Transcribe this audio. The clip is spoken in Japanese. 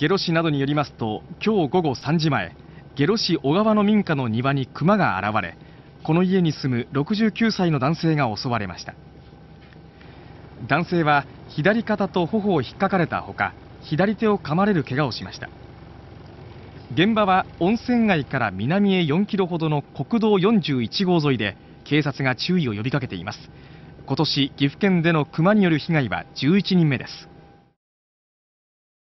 下呂市などによりますと今日午後3時前下呂市小川の民家の庭に熊が現れこの家に住む69歳の男性が襲われました。男性は左肩と頬を引っかかれたほか左手を噛まれる怪我をしました。現場は温泉街から南へ4キロほどの国道41号沿いで警察が注意を呼びかけています。今年岐阜県での熊による被害は11人目です。